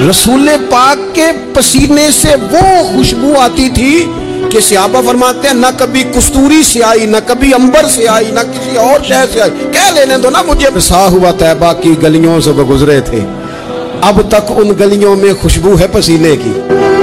रसूल पाक के पसीने से वो खुशबू आती थी कि सियाबा फरमाते हैं, ना कभी कस्तूरी से आई, ना कभी अंबर से आई, ना किसी और शहर से आई। कह लेने दो ना मुझे। सा हुआ तैबा की गलियों से वो गुजरे थे। अब तक उन गलियों में खुशबू है पसीने की।